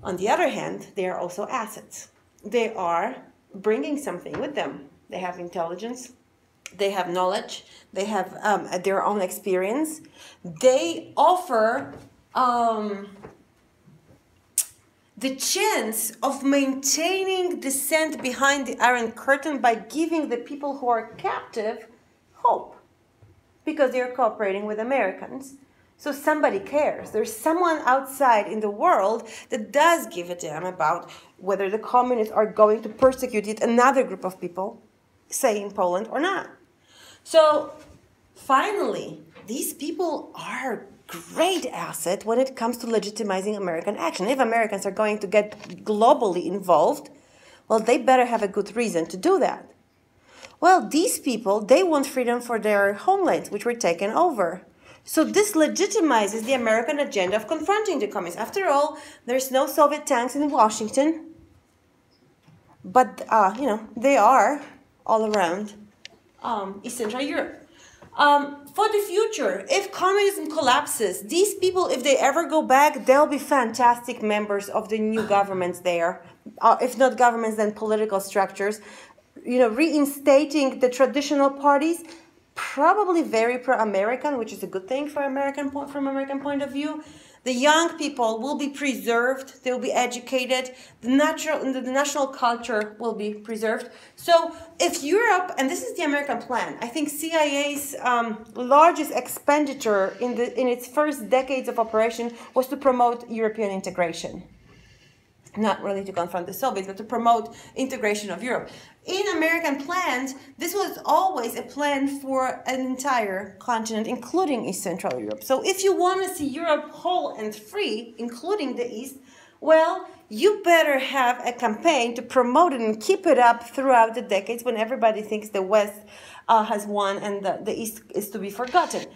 On the other hand, they are also assets. They are bringing something with them. They have intelligence, they have knowledge, they have um, their own experience. They offer um, the chance of maintaining dissent behind the Iron Curtain by giving the people who are captive hope because they're cooperating with Americans. So somebody cares. There's someone outside in the world that does give a damn about whether the communists are going to persecute yet another group of people, say in Poland or not. So finally, these people are great asset when it comes to legitimizing American action. If Americans are going to get globally involved, well, they better have a good reason to do that. Well, these people, they want freedom for their homelands, which were taken over. So this legitimizes the American agenda of confronting the communists. After all, there's no Soviet tanks in Washington, but uh, you know they are all around um, East Central Europe. Um, for the future, if communism collapses, these people, if they ever go back, they'll be fantastic members of the new governments there. Uh, if not governments, then political structures. You know, reinstating the traditional parties, probably very pro-American, which is a good thing for American point from American point of view. The young people will be preserved. They will be educated. The natural, the national culture will be preserved. So, if Europe, and this is the American plan, I think CIA's um, largest expenditure in the in its first decades of operation was to promote European integration not really to confront the Soviets, but to promote integration of Europe. In American plans, this was always a plan for an entire continent, including East Central Europe. So if you want to see Europe whole and free, including the East, well, you better have a campaign to promote it and keep it up throughout the decades when everybody thinks the West uh, has won and the, the East is to be forgotten.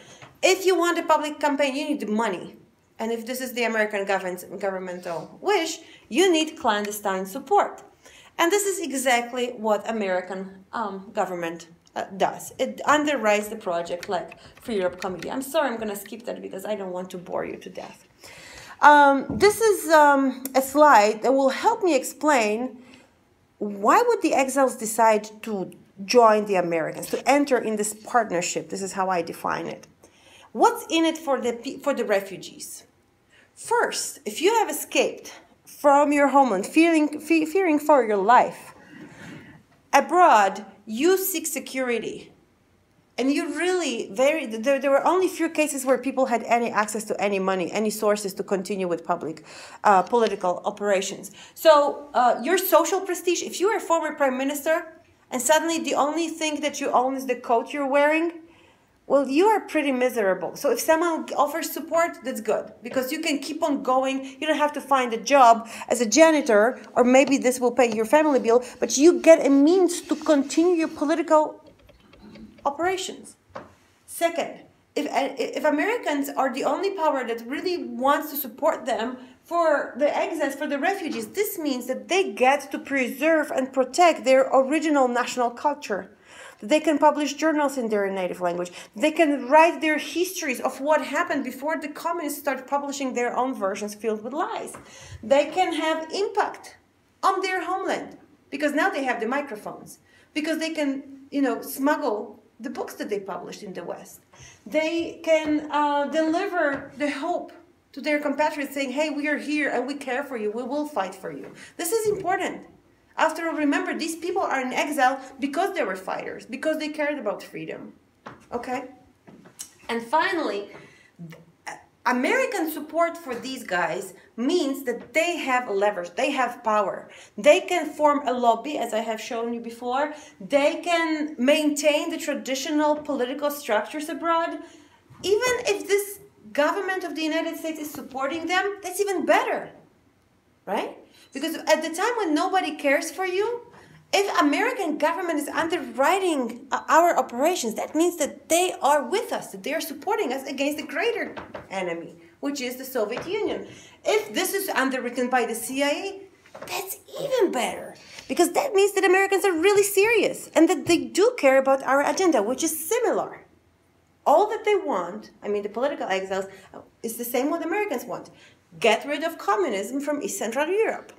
If you want a public campaign, you need money. And if this is the American government, governmental wish, you need clandestine support. And this is exactly what American um, government uh, does. It underwrites the project like Free Europe Committee. I'm sorry, I'm going to skip that because I don't want to bore you to death. Um, this is um, a slide that will help me explain why would the exiles decide to join the Americans, to enter in this partnership. This is how I define it. What's in it for the, for the refugees? First, if you have escaped from your homeland, fearing, fe fearing for your life, abroad, you seek security. And you really very there, there were only few cases where people had any access to any money, any sources to continue with public uh, political operations. So uh, your social prestige, if you are a former prime minister and suddenly the only thing that you own is the coat you're wearing, well, you are pretty miserable. So if someone offers support, that's good because you can keep on going. You don't have to find a job as a janitor, or maybe this will pay your family bill, but you get a means to continue your political operations. Second, if, uh, if Americans are the only power that really wants to support them for the exiles, for the refugees, this means that they get to preserve and protect their original national culture they can publish journals in their native language. They can write their histories of what happened before the communists start publishing their own versions filled with lies. They can have impact on their homeland because now they have the microphones. Because they can, you know, smuggle the books that they published in the West. They can uh, deliver the hope to their compatriots saying, hey, we are here and we care for you. We will fight for you. This is important. After all, remember, these people are in exile because they were fighters, because they cared about freedom. Okay? And finally, American support for these guys means that they have leverage, they have power. They can form a lobby, as I have shown you before. They can maintain the traditional political structures abroad. Even if this government of the United States is supporting them, that's even better, right? Because at the time when nobody cares for you, if American government is underwriting uh, our operations, that means that they are with us, that they are supporting us against the greater enemy, which is the Soviet Union. If this is underwritten by the CIA, that's even better. Because that means that Americans are really serious and that they do care about our agenda, which is similar. All that they want, I mean, the political exiles, is the same what Americans want get rid of communism from East Central Europe.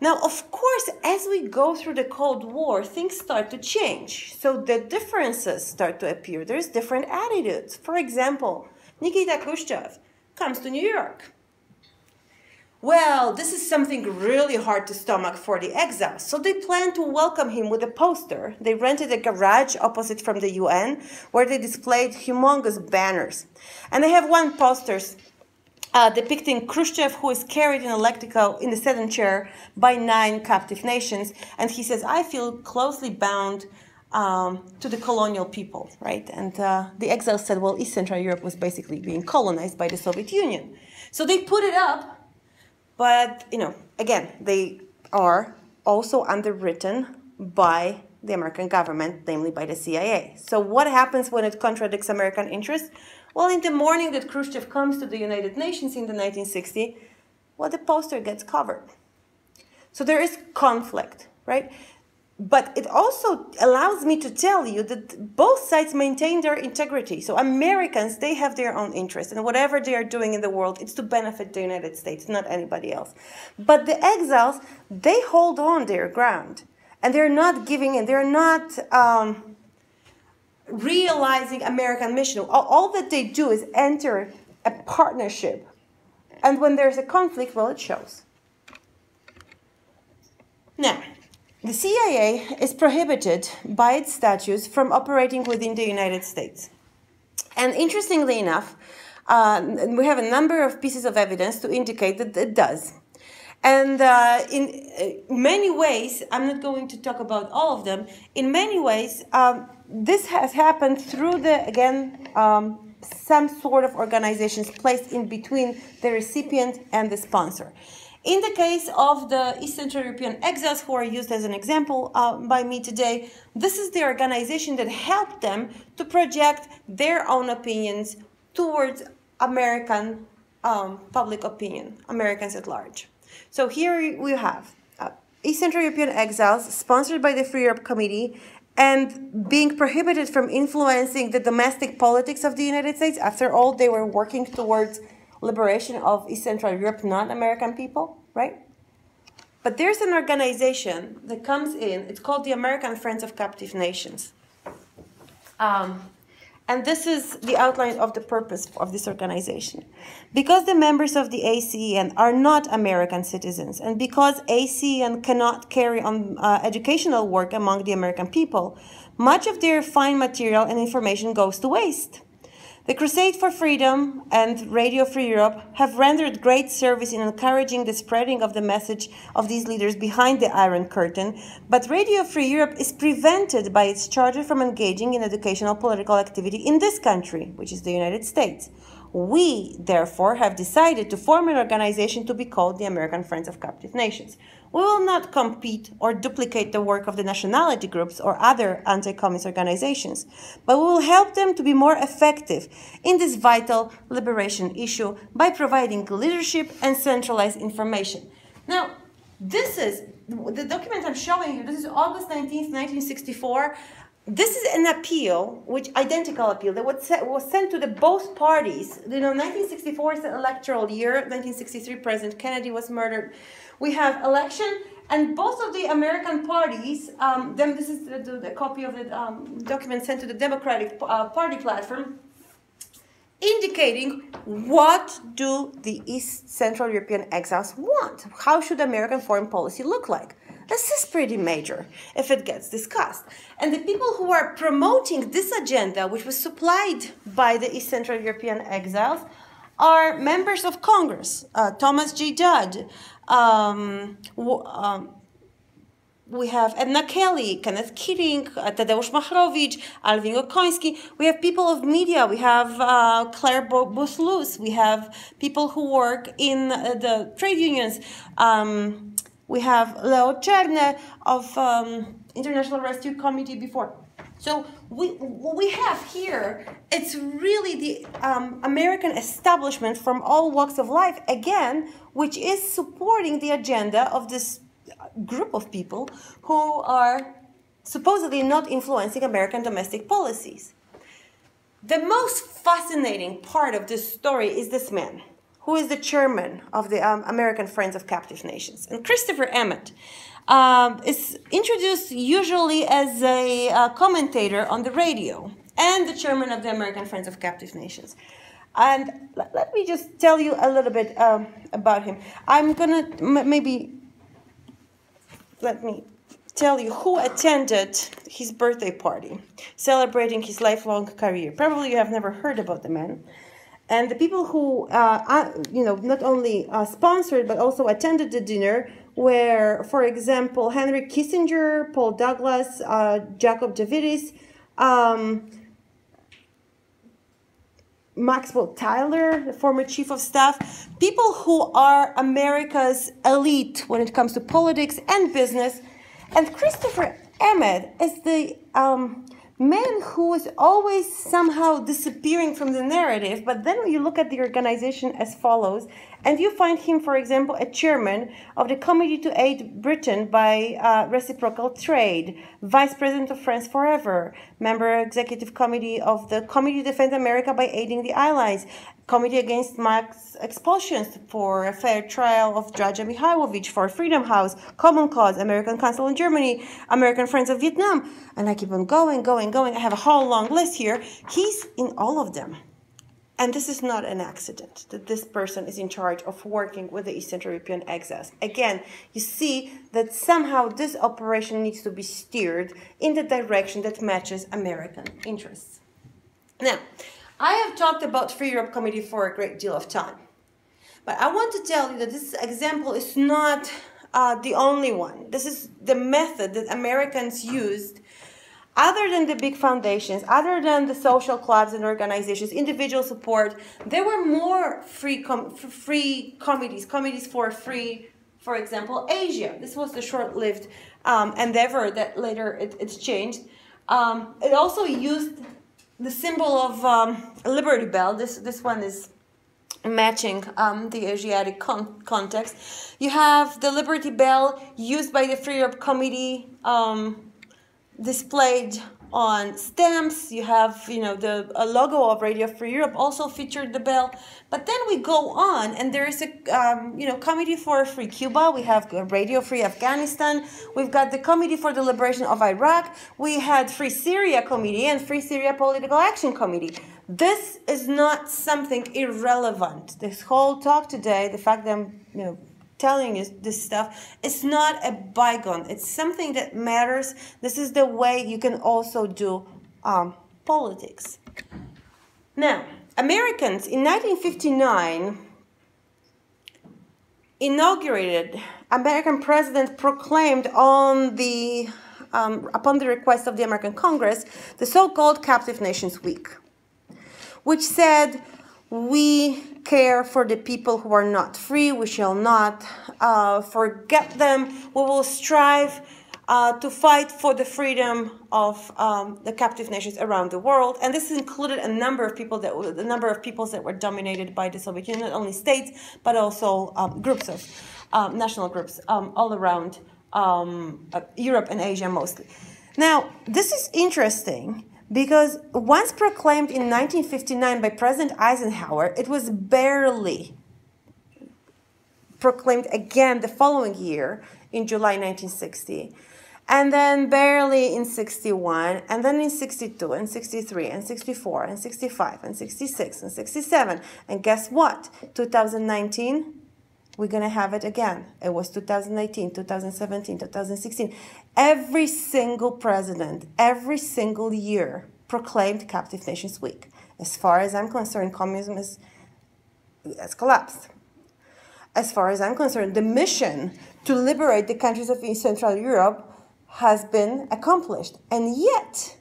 Now, of course, as we go through the Cold War, things start to change. So the differences start to appear. There's different attitudes. For example, Nikita Khrushchev comes to New York. Well, this is something really hard to stomach for the exiles. So they plan to welcome him with a poster. They rented a garage opposite from the UN where they displayed humongous banners. And they have one poster uh, depicting Khrushchev, who is carried in electrical in the sedan chair by nine captive nations, and he says, "I feel closely bound." Um, to the colonial people, right? And uh, the exiles said, well, East Central Europe was basically being colonized by the Soviet Union. So they put it up, but, you know, again, they are also underwritten by the American government, namely by the CIA. So what happens when it contradicts American interests? Well, in the morning that Khrushchev comes to the United Nations in the 1960, well, the poster gets covered. So there is conflict, right? But it also allows me to tell you that both sides maintain their integrity. So Americans, they have their own interests, and whatever they are doing in the world, it's to benefit the United States, not anybody else. But the exiles, they hold on their ground, and they're not giving in. They're not. Um, realizing American mission. All, all that they do is enter a partnership. And when there's a conflict, well, it shows. Now, the CIA is prohibited by its statutes from operating within the United States. And interestingly enough, uh, we have a number of pieces of evidence to indicate that it does. And uh, in uh, many ways, I'm not going to talk about all of them, in many ways, um, this has happened through the, again, um, some sort of organizations placed in between the recipient and the sponsor. In the case of the East Central European exiles, who are used as an example uh, by me today, this is the organization that helped them to project their own opinions towards American um, public opinion, Americans at large. So here we have uh, European exiles, sponsored by the Free Europe Committee, and being prohibited from influencing the domestic politics of the United States. After all, they were working towards liberation of East Central Europe, not American people, right? But there's an organization that comes in, it's called the American Friends of Captive Nations. Um, and this is the outline of the purpose of this organization. Because the members of the ACEN are not American citizens, and because ACEN cannot carry on uh, educational work among the American people, much of their fine material and information goes to waste. The Crusade for Freedom and Radio Free Europe have rendered great service in encouraging the spreading of the message of these leaders behind the Iron Curtain, but Radio Free Europe is prevented by its charter from engaging in educational political activity in this country, which is the United States. We, therefore, have decided to form an organization to be called the American Friends of Captive Nations. We will not compete or duplicate the work of the nationality groups or other anti communist organizations, but we will help them to be more effective in this vital liberation issue by providing leadership and centralized information. Now, this is the document I'm showing you. This is August 19th, 1964. This is an appeal, which identical appeal that was, was sent to the both parties. You know, 1964 is the electoral year. 1963, President Kennedy was murdered we have election, and both of the American parties, um, then this is the, the, the copy of the um, document sent to the Democratic uh, Party platform, indicating what do the East Central European exiles want? How should American foreign policy look like? This is pretty major if it gets discussed. And the people who are promoting this agenda, which was supplied by the East Central European exiles, are members of Congress. Uh, Thomas J. Judd, um, um, we have Edna Kelly, Kenneth Keating, uh, Tadeusz Machrowicz, Alvin O'Konski. We have people of media. We have uh, Clare Boothe We have people who work in uh, the trade unions. Um, we have Leo Cherne of um, International Rescue Committee before. So we, what we have here, it's really the um, American establishment from all walks of life, again, which is supporting the agenda of this group of people who are supposedly not influencing American domestic policies. The most fascinating part of this story is this man, who is the chairman of the um, American Friends of Captive Nations, and Christopher Emmet um, is introduced usually as a uh, commentator on the radio and the chairman of the American Friends of Captive Nations. And let, me just tell you a little bit um, about him. I'm gonna maybe let me tell you who attended his birthday party, celebrating his lifelong career. Probably you have never heard about the man. And the people who, uh, you know, not only uh, sponsored but also attended the dinner where, for example, Henry Kissinger, Paul Douglas, uh, Jacob Javits, um, Maxwell Taylor, the former chief of staff, people who are America's elite when it comes to politics and business. And Christopher Emmet is the um, man who is always somehow disappearing from the narrative. But then you look at the organization as follows And you find him, for example, a chairman of the Committee to Aid Britain by uh, Reciprocal Trade, vice president of France Forever, member executive committee of the Committee to Defend America by aiding the Allies, Committee Against Mass Expulsions for a fair trial of Draja Mihailovich for Freedom House, Common Cause, American Council in Germany, American Friends of Vietnam, and I keep on going, going, going. I have a whole long list here. He's in all of them. And this is not an accident that this person is in charge of working with the Eastern European exiles. Again, you see that somehow this operation needs to be steered in the direction that matches American interests. Now, I have talked about Free Europe Committee for a great deal of time. But I want to tell you that this example is not uh, the only one. This is the method that Americans used other than the big foundations, other than the social clubs and organizations, individual support, there were more free com- free committees, committees for free, for example, Asia. This was the short-lived um, endeavor that later it, it's changed. Um, it also used the symbol of um, Liberty Bell. This this one is matching um, the Asiatic con- context. You have the Liberty Bell used by the Free Europe Committee um, displayed on stamps. You have, you know, the a logo of Radio Free Europe also featured the bell. But then we go on, and there is a, um, you know, Committee for Free Cuba. We have Radio Free Afghanistan. We've got the Committee for the Liberation of Iraq. We had Free Syria Committee and Free Syria Political Action Committee. This is not something irrelevant. This whole talk today, the fact that I'm, you know, telling you this stuff it's not a bygone. It's something that matters. This is the way you can also do um, politics. Now americans in 1959 inaugurated american president proclaimed on the um, upon the request of the american congress the so-called captive nations week which said we care for the people who are not free. We shall not uh, forget them. We will strive uh, to fight for the freedom of um, the captive nations around the world. And this included a number of people that the number of peoples that were dominated by the Soviet Union, not only states but also um, groups of um, national groups um, all around um, uh, Europe and Asia mostly. Now, this is interesting because once proclaimed in 1959 by President Eisenhower, it was barely proclaimed again the following year in July 1960. And then barely in 61, and then in 62, and 63, and 64, and 65, and 66, and 67. And guess what? 2019, we're going to have it again. It was 2018, 2017, 2016. Every single president, every single year, proclaimed Captive Nations Week. As far as I'm concerned, communism is, has collapsed. As far as I'm concerned, the mission to liberate the countries of East Central Europe has been accomplished. And yet,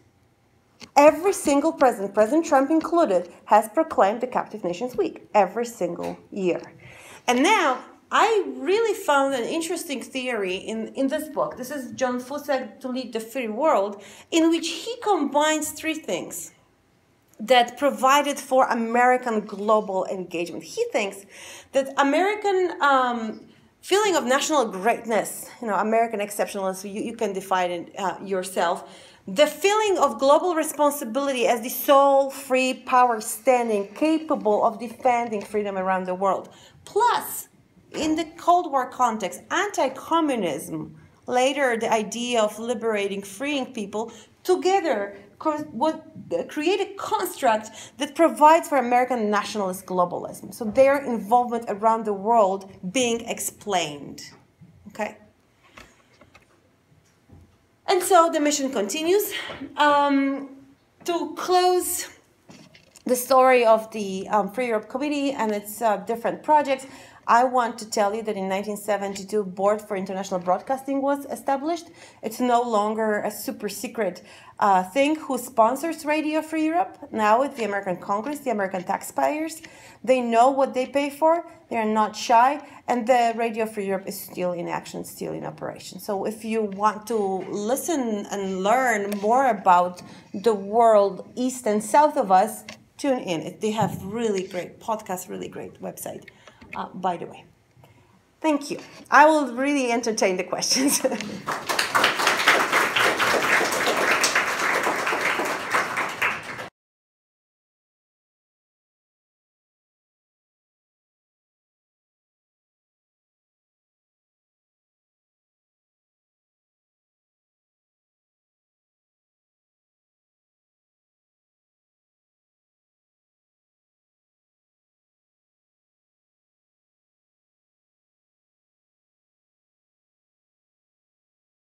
every single president, President Trump included, has proclaimed the Captive Nations Week every single year. And now, I really found an interesting theory in, in this book. This is John Fousek to Lead the Free World, in which he combines three things that provided for American global engagement. He thinks that American um, feeling of national greatness, you know, American exceptionalism, you, you can define it uh, yourself. The feeling of global responsibility as the sole free power standing capable of defending freedom around the world. Plus, in the Cold War context, anti communism, later the idea of liberating, freeing people, together would create a construct that provides for American nationalist globalism. So their involvement around the world being explained. Okay? And so the mission continues. Um, to close the story of the um, Free Europe Committee and its uh, different projects, I want to tell you that in 1972, Board for International Broadcasting was established. It's no longer a super secret uh, thing. Who sponsors Radio Free Europe? Now it's the American Congress, the American taxpayers. They know what they pay for. They are not shy, and the Radio Free Europe is still in action, still in operation. So if you want to listen and learn more about the world east and south of us, tune in. They have really great podcast, really great website uh, by the way. Thank you. I will really entertain the questions.